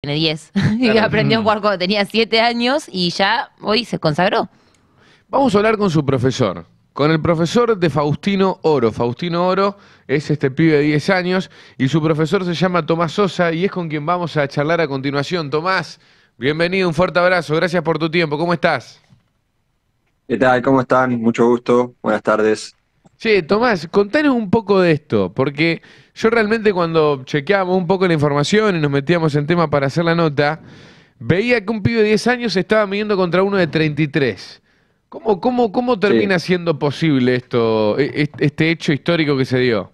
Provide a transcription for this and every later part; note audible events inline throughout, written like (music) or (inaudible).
tiene 10, (laughs) y aprendió a jugar cuando tenía 7 años y ya hoy se consagró. Vamos a hablar con su profesor, con el profesor de Faustino Oro. Faustino Oro es este pibe de 10 años y su profesor se llama Tomás Sosa y es con quien vamos a charlar a continuación. Tomás, bienvenido, un fuerte abrazo, gracias por tu tiempo, ¿cómo estás? ¿Qué tal? ¿Cómo están? Mucho gusto, buenas tardes. Sí, Tomás, contanos un poco de esto, porque yo realmente cuando chequeábamos un poco la información y nos metíamos en tema para hacer la nota, veía que un pibe de 10 años se estaba midiendo contra uno de 33. ¿Cómo, cómo, cómo termina siendo posible esto, e- este hecho histórico que se dio?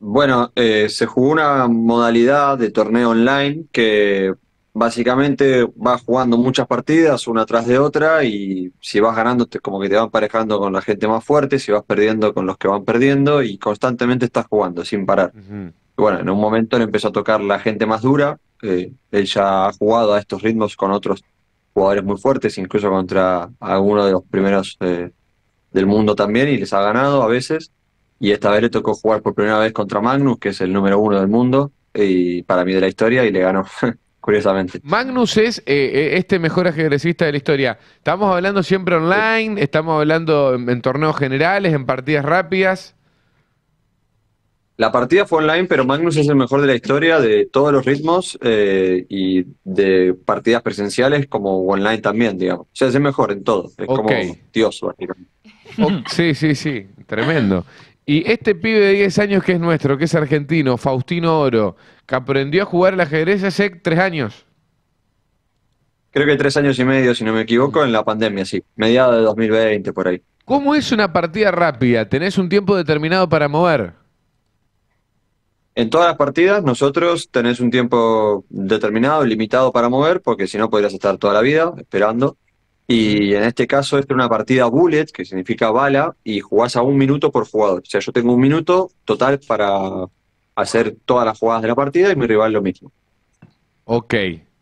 Bueno, eh, se jugó una modalidad de torneo online que básicamente vas jugando muchas partidas una tras de otra y si vas ganando te- como que te van parejando con la gente más fuerte, si vas perdiendo con los que van perdiendo y constantemente estás jugando sin parar. Bueno, en un momento le empezó a tocar la gente más dura, eh, él ya ha jugado a estos ritmos con otros jugadores muy fuertes, incluso contra algunos de los primeros eh, del mundo también y les ha ganado a veces. Y esta vez le tocó jugar por primera vez contra Magnus, que es el número uno del mundo, y para mí de la historia, y le ganó, (laughs) curiosamente. Magnus es eh, eh, este mejor ajedrecista de la historia. Estamos hablando siempre online, estamos hablando en, en torneos generales, en partidas rápidas. La partida fue online, pero Magnus es el mejor de la historia de todos los ritmos eh, y de partidas presenciales como online también, digamos. O sea, es el mejor en todo. Es como Dios, básicamente. Sí, sí, sí, tremendo. Y este pibe de 10 años que es nuestro, que es argentino, Faustino Oro, que aprendió a jugar el ajedrez hace tres años. Creo que tres años y medio, si no me equivoco, en la pandemia, sí. Mediados de 2020, por ahí. ¿Cómo es una partida rápida? ¿Tenés un tiempo determinado para mover? En todas las partidas, nosotros tenés un tiempo determinado, limitado para mover, porque si no podrías estar toda la vida esperando. Y en este caso, esta es una partida bullet, que significa bala, y jugás a un minuto por jugador. O sea, yo tengo un minuto total para hacer todas las jugadas de la partida y mi rival lo mismo. Ok,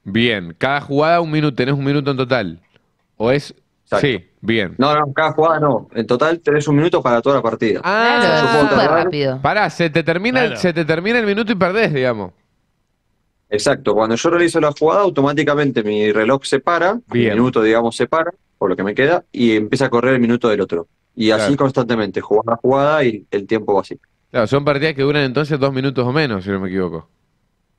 bien. Cada jugada un minuto, tenés un minuto en total. ¿O es...? Exacto. Sí, bien. No, no, cada jugada no. En total tenés un minuto para toda la partida. Ah, Claro, súper rápido. Pará, se te, termina el, Claro. se te termina el minuto y perdés, digamos. Exacto, cuando yo realizo la jugada, automáticamente mi reloj se para, mi Bien. minuto, digamos, se para, por lo que me queda, y empieza a correr el minuto del otro. Y así constantemente, jugada a jugada y el tiempo va así. Claro, son partidas que duran entonces dos minutos o menos, si no me equivoco.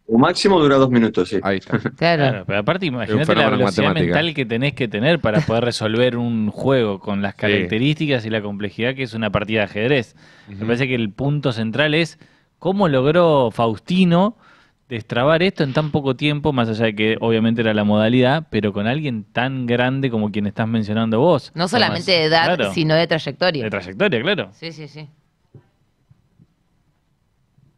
O máximo dura dos minutos, sí. Ahí está. (laughs) Claro. Claro, pero aparte imagínate la velocidad matemática. mental que tenés que tener para poder resolver un juego con las características y la complejidad que es una partida de ajedrez. Me parece que el punto central es cómo logró Faustino destrabar esto en tan poco tiempo, más allá de que obviamente era la modalidad, pero con alguien tan grande como quien estás mencionando vos. No solamente de edad, Claro, sino de trayectoria. de trayectoria, claro. Sí, sí, sí.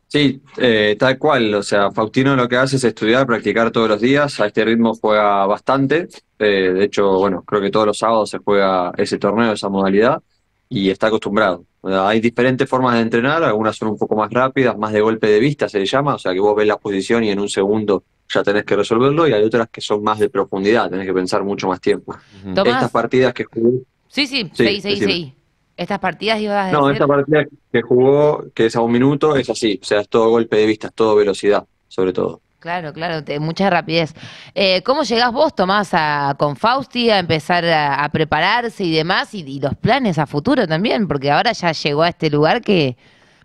Sí, eh, tal cual. O sea, Faustino lo que hace es estudiar, practicar todos los días. A este ritmo juega bastante. Eh, de hecho, bueno, creo que todos los sábados se juega ese torneo, esa modalidad, y está acostumbrado. Hay diferentes formas de entrenar, algunas son un poco más rápidas, más de golpe de vista se le llama, o sea, que vos ves la posición y en un segundo ya tenés que resolverlo, y hay otras que son más de profundidad, tenés que pensar mucho más tiempo. Tomás. Estas partidas que jugué, Sí, sí, Sí, seguí, seguí, seguí. Estas partidas ibas a no, decir... esta partida que jugó, que es a un minuto, es así, o sea, es todo golpe de vista, es todo velocidad, sobre todo. Claro, claro, te- mucha rapidez. Eh, ¿Cómo llegás vos, Tomás, a, con Fausti a empezar a, a prepararse y demás? Y, y los planes a futuro también, porque ahora ya llegó a este lugar que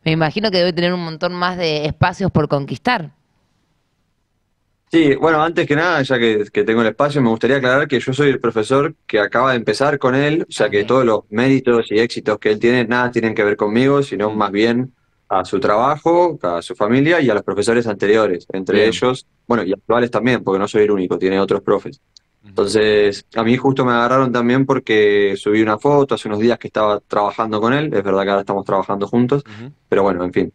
me imagino que debe tener un montón más de espacios por conquistar. Sí, bueno, antes que nada, ya que, que tengo el espacio, me gustaría aclarar que yo soy el profesor que acaba de empezar con él, o sea que Ok. todos los méritos y éxitos que él tiene nada tienen que ver conmigo, sino más bien a su trabajo, a su familia y a los profesores anteriores, entre Bien. ellos, bueno, y actuales también, porque no soy el único, tiene otros profes. Entonces, a mí justo me agarraron también porque subí una foto hace unos días que estaba trabajando con él, es verdad que ahora estamos trabajando juntos, Ujú. pero bueno, en fin.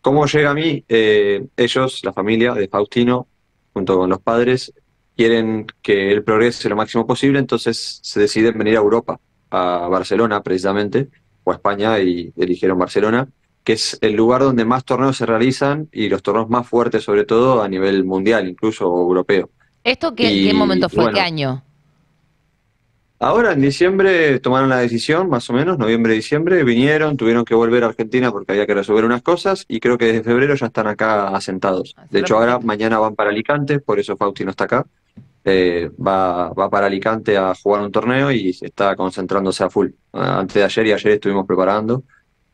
¿Cómo llega a mí? Eh, ellos, la familia de Faustino, junto con los padres, quieren que él progrese lo máximo posible, entonces se deciden venir a Europa, a Barcelona precisamente, o a España, y eligieron Barcelona, que es el lugar donde más torneos se realizan y los torneos más fuertes, sobre todo a nivel mundial, incluso europeo. ¿Esto qué, Y, qué momento fue? bueno. ¿Qué año? Ahora en diciembre tomaron la decisión, más o menos, noviembre, diciembre, vinieron, tuvieron que volver a Argentina porque había que resolver unas cosas y creo que desde febrero ya están acá asentados. Ah, De hecho, ahora mañana van para Alicante, por eso Fausti no está acá. Eh, va, va para Alicante a jugar un torneo y se está concentrándose a full. Ah, Antes de ayer y ayer estuvimos preparando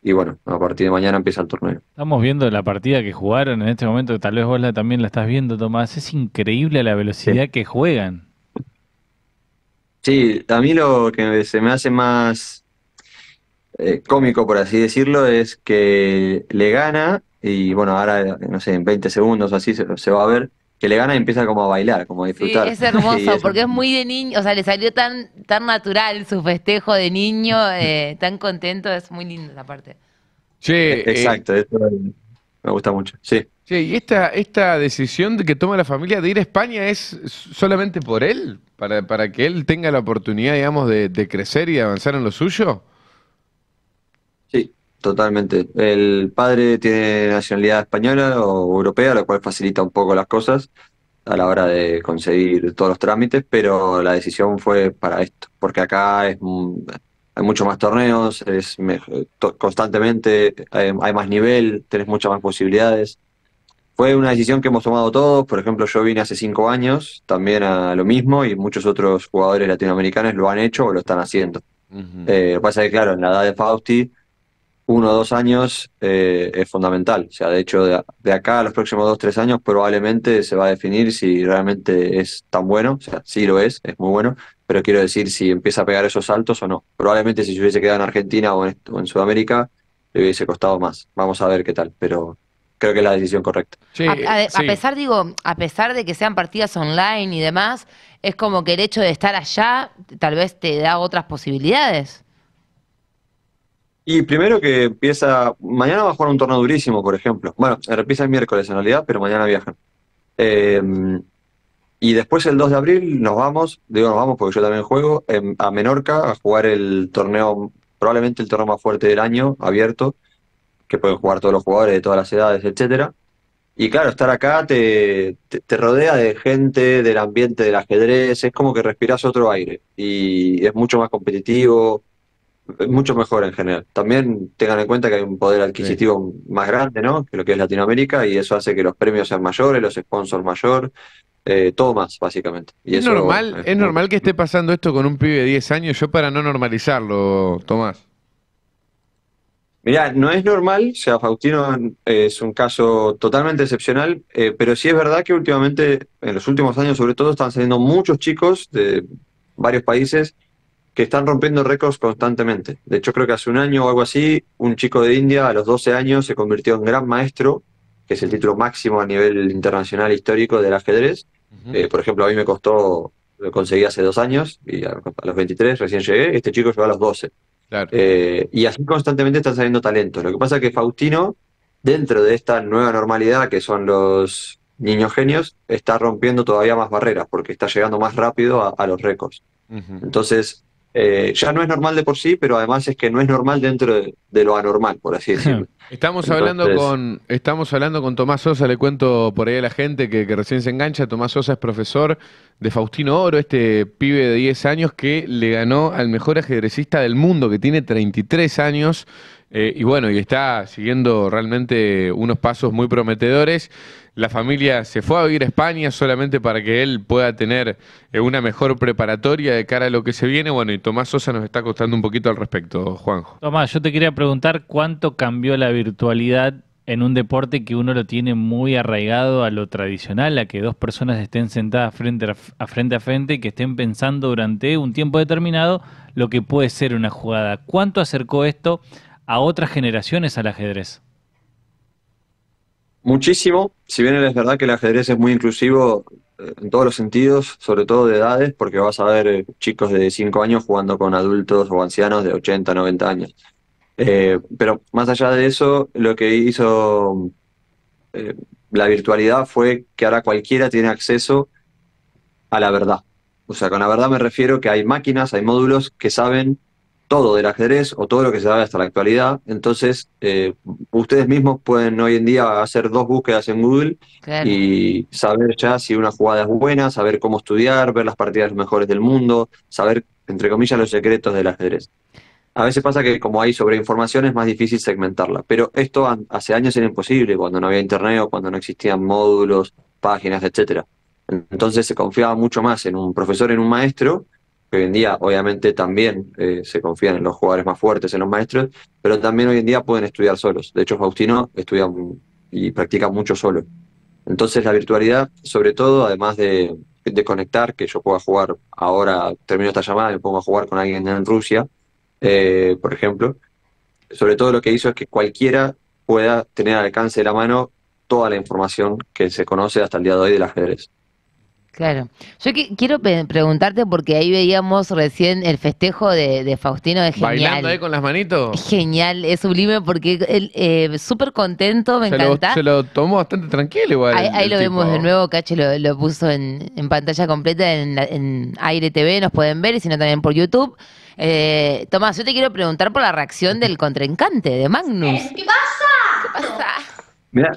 y bueno, a partir de mañana empieza el torneo. Estamos viendo la partida que jugaron en este momento, tal vez vos la, también la estás viendo, Tomás. Es increíble la velocidad que juegan. Sí, a mí lo que se me hace más eh, cómico, por así decirlo, es que le gana y bueno, ahora, no sé, en 20 segundos o así se, se va a ver, que le gana y empieza como a bailar, como a Sí, disfrutar. es (laughs) Y hermoso, porque es muy de niño, o sea, le salió tan, tan natural su festejo de niño, (laughs) eh, tan contento, es muy lindo esa parte. Che, eh, Exacto, eso me gusta mucho, sí. che, ¿y esta, esta decisión de que toma la familia de ir a España es solamente por él? ¿Para, para que él tenga la oportunidad, digamos, de, de crecer y de avanzar en lo suyo? Totalmente. El padre tiene nacionalidad española o europea, lo cual facilita un poco las cosas a la hora de conseguir todos los trámites, pero la decisión fue para esto, porque acá es, hay mucho más torneos, es constantemente hay, hay más nivel, tenés muchas más posibilidades. Fue una decisión que hemos tomado todos, por ejemplo, yo vine hace cinco años también a lo mismo y muchos otros jugadores latinoamericanos lo han hecho o lo están haciendo. Eh, lo que pasa es que, claro, en la edad de Fausti, uno o dos años eh, es fundamental. O sea, de hecho, de, de acá a los próximos dos, tres años probablemente se va a definir si realmente es tan bueno. O sea, sí lo es, es muy bueno, pero quiero decir si empieza a pegar esos saltos o no. Probablemente si se hubiese quedado en Argentina o en, o en Sudamérica, le hubiese costado más. Vamos a ver qué tal, pero creo que es la decisión correcta. A, a- a pesar, digo, a pesar de que sean partidas online y demás, es como que el hecho de estar allá tal vez te da otras posibilidades. Y primero que empieza, mañana va a jugar un torneo durísimo, por ejemplo. Bueno, empieza el miércoles en realidad, pero mañana viajan. Eh, y después el 2 de abril nos vamos, digo nos vamos porque yo también juego, em, a Menorca a jugar el torneo, probablemente el torneo más fuerte del año, abierto, que pueden jugar todos los jugadores de todas las edades, etcétera. Y claro, estar acá te, te, te rodea de gente, del ambiente del ajedrez, es como que respiras otro aire y es mucho más competitivo, mucho mejor en general. También tengan en cuenta que hay un poder adquisitivo más grande, ¿no? Que lo que es Latinoamérica y eso hace que los premios sean mayores, los sponsors mayor, eh, todo más, básicamente. Y ¿Es eso normal, es normal que esté pasando esto con un pibe de 10 años? Yo para no normalizarlo, Tomás. Mirá, no es normal, o sea, Faustino es un caso totalmente excepcional, eh, pero sí es verdad que últimamente, en los últimos años sobre todo, están saliendo muchos chicos de varios países que están rompiendo récords constantemente. De hecho, creo que hace un año o algo así, un chico de India a los 12 años se convirtió en gran maestro, que es el título máximo a nivel internacional histórico del ajedrez. Eh, por ejemplo, a mí me costó, lo conseguí hace dos años, y a, los 23 recién llegué, este chico llegó a los 12. Claro. Eh, y así constantemente están saliendo talentos. Lo que pasa es que Faustino, dentro de esta nueva normalidad que son los niños genios, está rompiendo todavía más barreras porque está llegando más rápido a, a los récords. Entonces, eh, ya no es normal de por sí, pero además es que no es normal dentro de, de lo anormal, por así (laughs) decirlo. Estamos Entonces- hablando con estamos hablando con Tomás Sosa, le cuento por ahí a la gente que, que recién se engancha. Tomás Sosa es profesor de Faustino Oro, este pibe de 10 años que le ganó al mejor ajedrecista del mundo, que tiene 33 años. eh, y bueno, y está siguiendo realmente unos pasos muy prometedores. La familia se fue a vivir a España solamente para que él pueda tener eh, una mejor preparatoria de cara a lo que se viene. Bueno, y Tomás Sosa nos está costando un poquito al respecto, Juanjo. Tomás, yo te quería preguntar cuánto cambió la virtualidad en un deporte que uno lo tiene muy arraigado a lo tradicional, a que dos personas estén sentadas frente a, frente a frente y que estén pensando durante un tiempo determinado lo que puede ser una jugada. ¿Cuánto acercó esto a otras generaciones al ajedrez? Muchísimo, si bien es verdad que el ajedrez es muy inclusivo eh, en todos los sentidos, sobre todo de edades, porque vas a ver eh, chicos de 5 años jugando con adultos o ancianos de 80, 90 años. Eh, pero más allá de eso, lo que hizo eh, la virtualidad fue que ahora cualquiera tiene acceso a la verdad. O sea, con la verdad me refiero que hay máquinas, hay módulos que saben todo del ajedrez o todo lo que se sabe hasta la actualidad. Entonces, eh, ustedes mismos pueden hoy en día hacer dos búsquedas en Google Claro. y saber ya si una jugada es buena, saber cómo estudiar, ver las partidas mejores del mundo, saber, entre comillas, los secretos del ajedrez. A veces pasa que como hay sobreinformación es más difícil segmentarla, pero esto hace años era imposible, cuando no había internet o cuando no existían módulos, páginas, etcétera. Entonces se confiaba mucho más en un profesor, en un maestro, que hoy en día obviamente también eh, se confían en los jugadores más fuertes, en los maestros, pero también hoy en día pueden estudiar solos. De hecho, Faustino estudia y practica mucho solo. Entonces la virtualidad, sobre todo, además de, de conectar, que yo pueda jugar ahora, termino esta llamada y me pongo a jugar con alguien en Rusia, eh, por ejemplo, sobre todo lo que hizo es que cualquiera pueda tener al alcance de la mano toda la información que se conoce hasta el día de hoy del ajedrez. Claro. Yo qui- quiero preguntarte porque ahí veíamos recién el festejo de, de Faustino, es genial. Bailando ahí con las manitos. Genial, es sublime porque él eh, súper contento, me se, lo, encanta. se lo tomó bastante tranquilo igual. Ahí, el- ahí el lo vemos de nuevo, Cache lo, lo puso en, en pantalla completa en, la- en Aire TV, nos pueden ver y si no también por YouTube. Eh, Tomás, yo te quiero preguntar por la reacción del contrincante, de Magnus. ¿Qué pasa? ¿Qué pasa? Mira,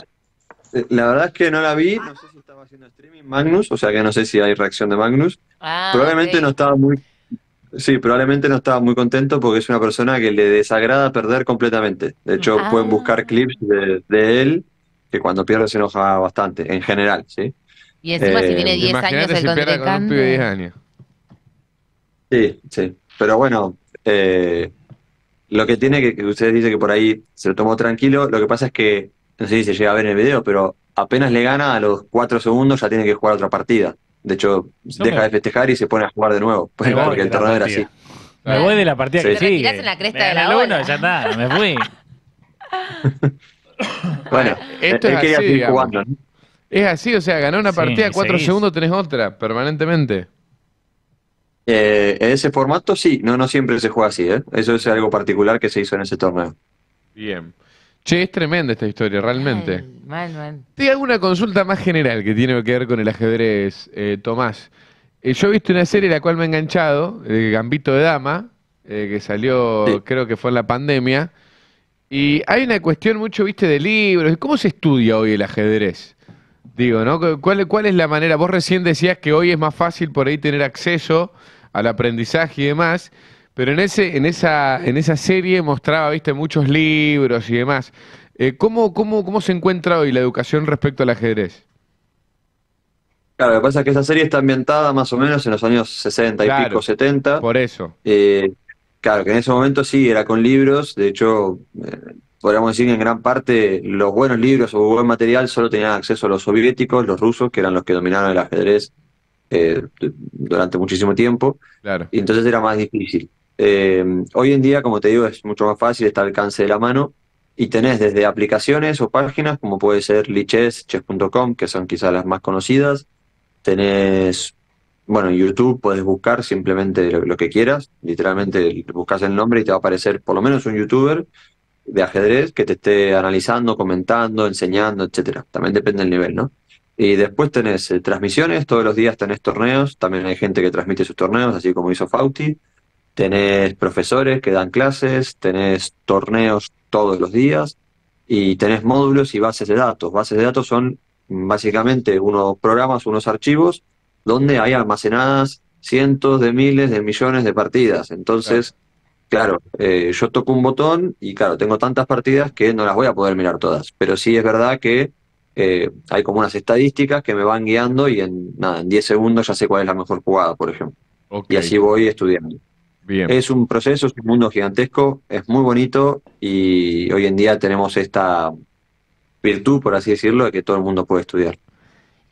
eh, la verdad es que no la vi, no sé si estaba haciendo streaming Magnus, o sea que no sé si hay reacción de Magnus. Ah, Probablemente no estaba muy, sí, probablemente no estaba muy contento porque es una persona que le desagrada perder completamente. De hecho, Ah. pueden buscar clips de, de él que cuando pierde se enoja bastante, en general, ¿sí? Y encima si Eh, tiene 10 años Imagínate el si pierde con un pibe de 10 contrincante. años. Sí, sí. Pero bueno, eh, lo que tiene que, que ustedes dicen que por ahí se lo tomó tranquilo, lo que pasa es que, no sé si se llega a ver en el video, pero apenas le gana a los cuatro segundos ya tiene que jugar otra partida. De hecho, deja me- de festejar y se pone a jugar de nuevo, porque el la torneo era partida. así. Me voy de la partida Sí. que Te sigue. en la cresta Me de la ola. uno, ya está, me fui. (laughs) Bueno, Esto él es quería así, jugando, ¿no? Es así, o sea, ganó una Sí, partida, y cuatro seguís. segundos tenés otra, permanentemente. Eh, en ese formato sí, no, no siempre se juega así, ¿eh? Eso es algo particular que se hizo en ese torneo. Bien. Che, es tremenda esta historia, realmente. Mal, mal, mal. Te hago una consulta más general que tiene que ver con el ajedrez, eh, Tomás. Eh, yo he visto una serie la cual me he enganchado, eh, Gambito de Dama, eh, que salió, Sí. creo que fue en la pandemia. Y hay una cuestión mucho, viste, de libros. ¿Cómo se estudia hoy el ajedrez? Digo, ¿no? ¿Cu- ¿Cuál, cuál es la manera? Vos recién decías que hoy es más fácil por ahí tener acceso al aprendizaje y demás, pero en ese, en esa, en esa serie mostraba, viste, muchos libros y demás. Eh, ¿cómo, cómo, ¿Cómo se encuentra hoy la educación respecto al ajedrez? Claro, lo que pasa es que esa serie está ambientada más o menos en los años 60 y Claro. pico, 70. Por eso. Eh, claro, que en ese momento sí, era con libros. De hecho, eh, podríamos decir que en gran parte los buenos libros o buen material solo tenían acceso a los soviéticos, los rusos, que eran los que dominaron el ajedrez eh, durante muchísimo tiempo. Claro. Y entonces era más difícil. Eh, hoy en día, como te digo, es mucho más fácil, está al alcance de la mano. Y tenés desde aplicaciones o páginas, como puede ser Lichess, chess.com, que son quizás las más conocidas. Tenés, bueno, en YouTube puedes buscar simplemente lo, lo que quieras. Literalmente buscas el nombre y te va a aparecer por lo menos un youtuber de ajedrez que te esté analizando, comentando, enseñando, etcétera. También depende del nivel, ¿no? Y después tenés eh, transmisiones, todos los días tenés torneos, también hay gente que transmite sus torneos, así como hizo Fauti. Tenés profesores que dan clases, tenés torneos todos los días y tenés módulos y bases de datos. Bases de datos son básicamente unos programas, unos archivos donde hay almacenadas cientos de miles de millones de partidas. Entonces, claro, eh, yo toco un botón y claro, tengo tantas partidas que no las voy a poder mirar todas. Pero sí es verdad que eh, hay como unas estadísticas que me van guiando y en nada, en 10 segundos ya sé cuál es la mejor jugada, por ejemplo. Y así voy estudiando. Bien. Es un proceso, es un mundo gigantesco, es muy bonito y hoy en día tenemos esta virtud, por así decirlo, de que todo el mundo puede estudiar.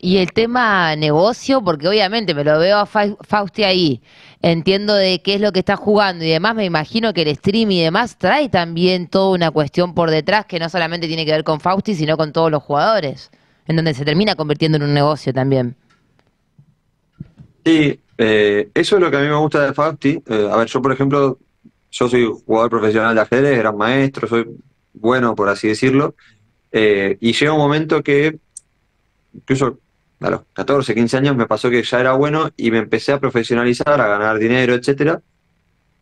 Y el tema negocio, porque obviamente me lo veo a Fa- Fausti ahí, entiendo de qué es lo que está jugando y demás, me imagino que el stream y demás trae también toda una cuestión por detrás que no solamente tiene que ver con Fausti, sino con todos los jugadores, en donde se termina convirtiendo en un negocio también. Sí, eh, eso es lo que a mí me gusta de Fausti. Eh, a ver, yo por ejemplo, yo soy jugador profesional de ajedrez, gran maestro, soy bueno, por así decirlo, eh, y llega un momento que, incluso a los 14, 15 años, me pasó que ya era bueno y me empecé a profesionalizar, a ganar dinero, etcétera.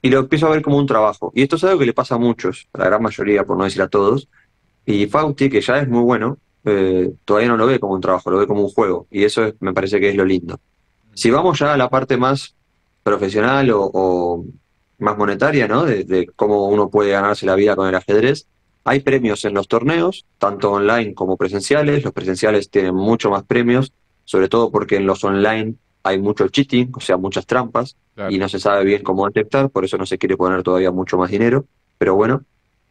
y lo empiezo a ver como un trabajo. Y esto es algo que le pasa a muchos, a la gran mayoría, por no decir a todos. Y Fausti, que ya es muy bueno, eh, todavía no lo ve como un trabajo, lo ve como un juego. Y eso es- me parece que es lo lindo. Si vamos ya a la parte más profesional o, más monetaria, ¿no? De cómo uno puede ganarse la vida con el ajedrez, hay premios en los torneos, tanto online como presenciales. Los presenciales tienen mucho más premios, sobre todo porque en los online hay mucho cheating, o sea, muchas trampas Claro. y no se sabe bien cómo detectar, por eso no se quiere poner todavía mucho más dinero, pero bueno.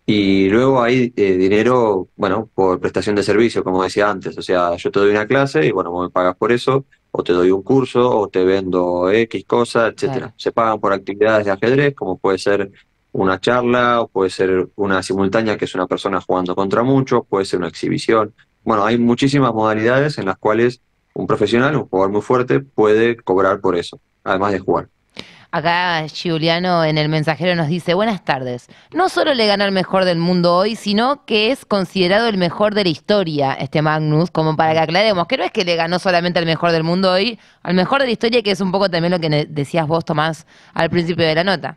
Y luego hay eh, dinero, bueno, por prestación de servicio, como decía antes, o sea, yo te doy una clase y bueno, vos me pagas por eso, o te doy un curso, o te vendo X cosa, etcétera. Claro. Se pagan por actividades de ajedrez, como puede ser una charla, o puede ser una simultánea que es una persona jugando contra muchos, puede ser una exhibición. Bueno, hay muchísimas modalidades en las cuales un profesional, un jugador muy fuerte, puede cobrar por eso, además de jugar. Acá Giuliano en el mensajero nos dice, buenas tardes. No solo le gana el mejor del mundo hoy, sino que es considerado el mejor de la historia, este Magnus, como para que aclaremos, que no es que le ganó solamente al mejor del mundo hoy, al mejor de la historia, que es un poco también lo que decías vos, Tomás, al principio de la nota.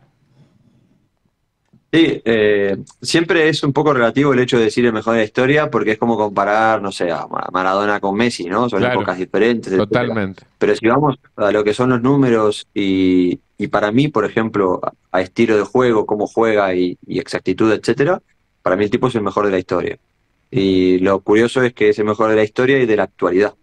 Sí, eh, siempre es un poco relativo el hecho de decir el mejor de la historia, porque es como comparar, no sé, a Ma- Maradona con Messi, ¿no? Son Claro. épocas diferentes. etcétera. Totalmente. Pero si vamos a lo que son los números y, y para mí, por ejemplo, a, a estilo de juego, cómo juega y, y exactitud, etcétera, para mí el tipo es el mejor de la historia. Y lo curioso es que es el mejor de la historia y de la actualidad.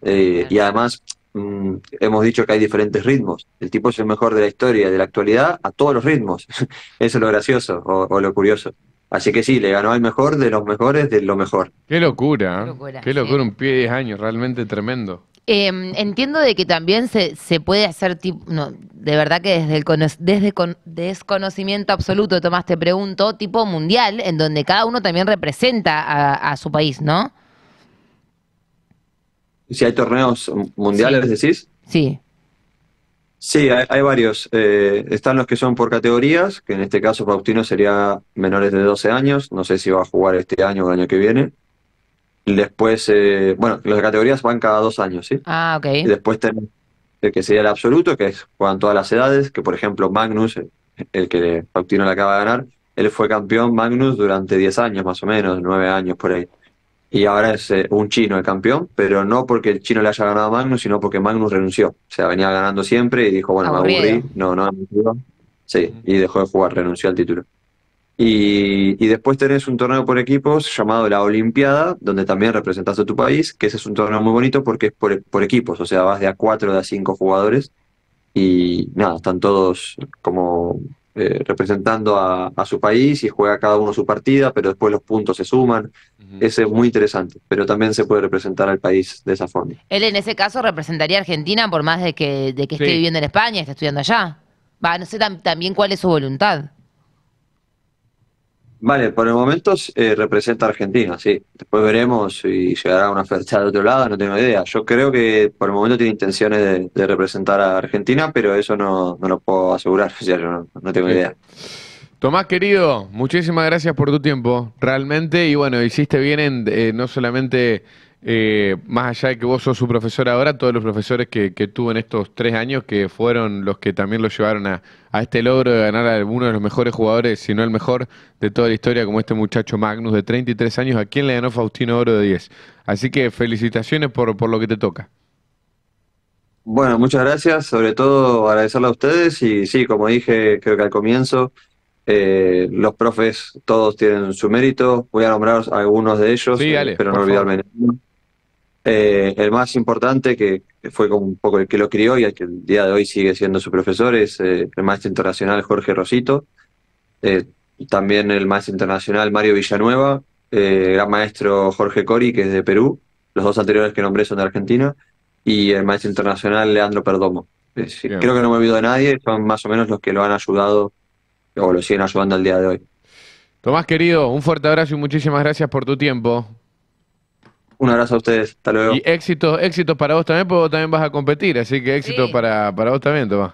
Eh, y además, mm, hemos dicho que hay diferentes ritmos. El tipo es el mejor de la historia y de la actualidad a todos los ritmos. (laughs) Eso es lo gracioso o, o lo curioso. Así que sí, le ganó al mejor de los mejores de lo mejor. Qué locura, ¿eh? Qué locura, Qué locura, sí. un pie de 10 años, realmente tremendo. Eh, entiendo de que también se, se puede hacer tipo, no, de verdad que desde el cono- desde con- desconocimiento absoluto, Tomás, te pregunto, tipo mundial, en donde cada uno también representa a, a su país, ¿no? Si hay torneos mundiales, Sí. decís. Sí. Sí, hay, hay varios. Eh, están los que son por categorías, que en este caso Faustino sería menores de 12 años. No sé si va a jugar este año o el año que viene. Y Después, eh, bueno, las categorías van cada dos años, ¿sí? Ah, Y ok. después tenemos el que sería el absoluto, que es juegan todas las edades, que por ejemplo Magnus, el- el que Faustino le acaba de ganar, él fue campeón Magnus durante 10 años más o menos, 9 años por ahí. Y ahora es eh, un chino el campeón, pero no porque el chino le haya ganado a Magnus, sino porque Magnus renunció. O sea, venía ganando siempre y dijo, bueno, me aburrí, no, no motiva. Sí, y dejó de jugar, renunció al título. Y, y después tenés un torneo por equipos llamado la Olimpiada, donde también representas a tu país, que ese es un torneo muy bonito porque es por, por equipos, o sea, vas de a cuatro, de a cinco jugadores y nada, están todos como eh, representando a, a su país y juega cada uno su partida, pero después los puntos se suman. Ese es muy interesante, pero también se puede representar al país de esa forma. Él en ese caso representaría a Argentina por más de que, de que esté viviendo en España, esté estudiando allá. Va, no sé tam- también cuál es su voluntad. Vale, por el momento eh, representa a Argentina, sí. Después veremos si llegará una oferta de otro lado, no tengo idea. Yo creo que por el momento tiene intenciones de, de representar a Argentina, pero eso no, no lo puedo asegurar, (laughs) o sea, yo no, no tengo Sí. idea. Tomás, querido, muchísimas gracias por tu tiempo, realmente. Y bueno, hiciste bien en eh, no solamente, eh, más allá de que vos sos su profesor ahora, todos los profesores que, que tuvo en estos tres años, que fueron los que también lo llevaron a, a este logro de ganar a uno de los mejores jugadores, si no el mejor de toda la historia, como este muchacho Magnus de 33 años, a quien le ganó Faustino Oro de 10. Así que felicitaciones por, por lo que te toca. Bueno, muchas gracias, sobre todo agradecerle a ustedes y sí, como dije, creo que al comienzo, eh, los profes todos tienen su mérito, voy a nombrar algunos de ellos, Sí, dale, espero por no olvidarme ninguno. Eh, el más importante, que fue como un poco el que lo crió y el que el día de hoy sigue siendo su profesor, es eh, el maestro internacional Jorge Rosito, Eh, también el maestro internacional Mario Villanueva, el gran maestro Jorge Cori, que es de Perú, los dos anteriores que nombré son de Argentina, y el maestro internacional Leandro Perdomo. Creo que no me olvido de nadie, son más o menos los que lo han ayudado o lo siguen ayudando al día de hoy. Tomás, querido, un fuerte abrazo y muchísimas gracias por tu tiempo. Un abrazo a ustedes, hasta luego. Y éxitos, éxitos para vos también, porque vos también vas a competir, así que éxitos Sí. para, para vos también, Tomás.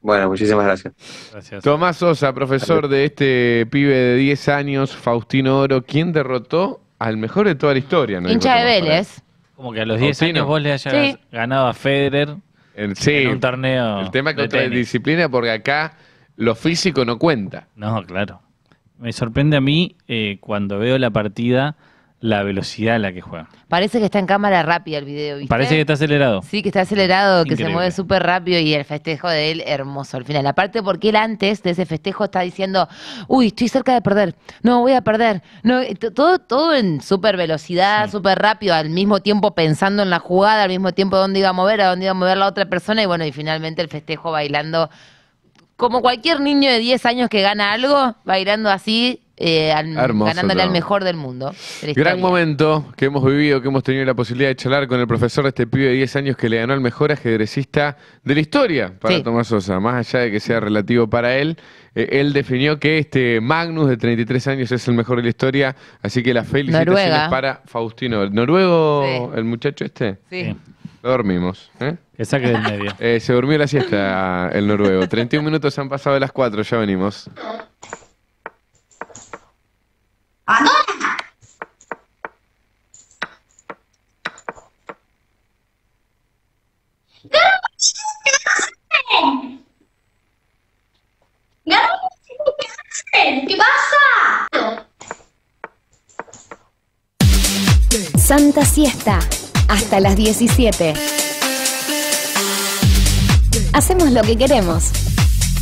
Bueno, muchísimas gracias. Gracias. Tomás Sosa, profesor de este pibe de 10 años, Faustino Oro, ¿quién derrotó al mejor de toda la historia? dijo Hincha de. Vélez. Como que a los 10 Faustino. años vos le hayas Sí. ganado a Federer El, sí, en un torneo. el tema que de otra disciplina, porque acá lo físico no cuenta. No, claro. Me sorprende a mí eh, cuando veo la partida la velocidad a la que juega. Parece que está en cámara rápida el video, ¿viste? Parece que está acelerado. Sí, que está acelerado, que se mueve súper rápido y el festejo de él hermoso al final. Aparte porque él antes de ese festejo está diciendo, uy, estoy cerca de perder, no, voy a perder. No, t- todo, todo en súper velocidad, Sí. súper rápido, al mismo tiempo pensando en la jugada, al mismo tiempo dónde iba a mover, a dónde iba a mover la otra persona y bueno, y finalmente el festejo bailando como cualquier niño de 10 años que gana algo, bailando así, eh, al- Hermoso ganándole al mejor del mundo. de Gran momento que hemos vivido, que hemos tenido la posibilidad de charlar con el profesor de este pibe de 10 años que le ganó al mejor ajedrecista de la historia para Sí. Tomás Sosa. Más allá de que sea relativo para él, eh, él definió que este Magnus de 33 años es el mejor de la historia, así que las felicitaciones Noruega. para Faustino. ¿El noruego, Sí. el muchacho este? Sí. Sí. Lo dormimos. ¿eh? Que saque del medio. (laughs) Eh, se durmió la siesta el noruego. 31 minutos han pasado de las 4, ya venimos. ¿Qué pasa? Santa Siesta, hasta las 17. Hacemos lo que queremos,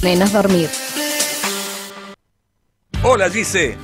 menos dormir. Hola Gise,